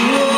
Whoa.